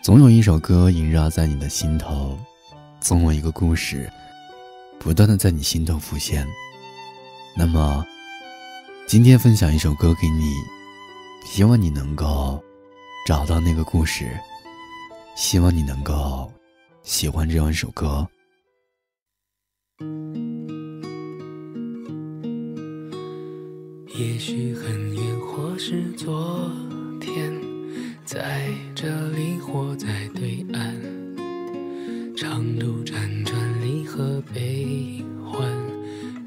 总有一首歌萦绕在你的心头，总有一个故事不断的在你心头浮现。那么，今天分享一首歌给你，希望你能够找到那个故事，希望你能够喜欢这样一首歌。也许很远，或是昨天，在这里活在对岸，长路辗转，离合悲欢，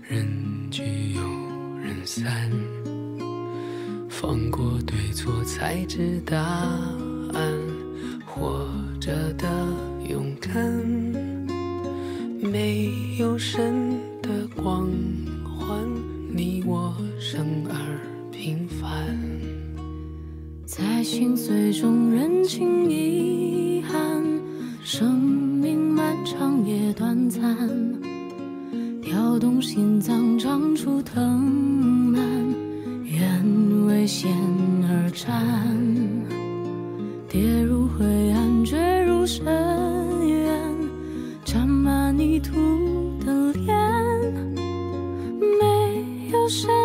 人聚又人散，放过对错，才知答案，活着的勇敢，没有神的光环，你我。生而平凡，在心碎中认清遗憾。生命漫长也短暂，跳动心脏长出藤蔓，愿为险而战。跌入灰暗，坠入深渊，沾满泥土的脸，没有谁。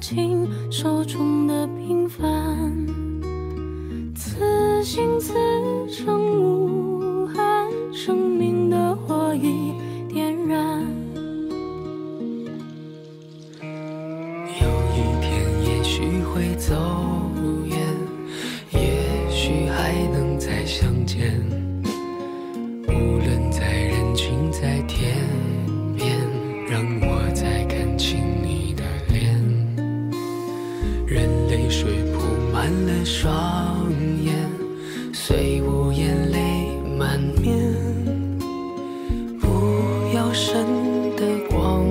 紧手中的平凡，此心此生无憾，生命的火已点燃。有一天，也许会走远，也许还能再相见。任泪水铺满了双眼，虽无言泪满面。不要神的光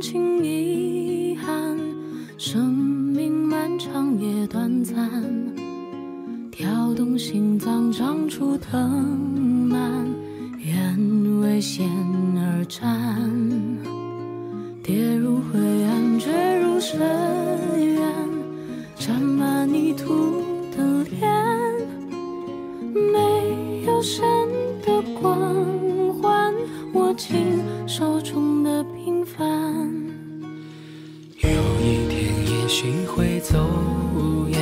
轻遗憾，生命漫长也短暂，跳动心脏长出藤蔓，愿为险而战，跌入灰暗，坠入深。握紧手中的平凡，有一天也。许会走远，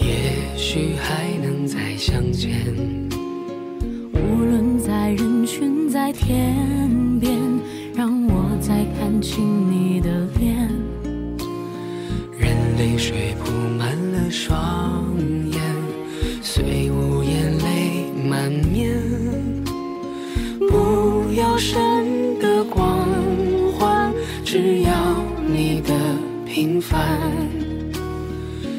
也许还能再相见。无论在人群，在天边，让我再看清你的脸。任泪水铺满了双眼，虽无言泪满面。要神的光环，只要你的。平凡，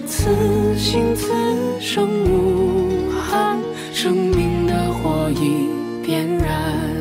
此心此生无憾，生命的火已点燃。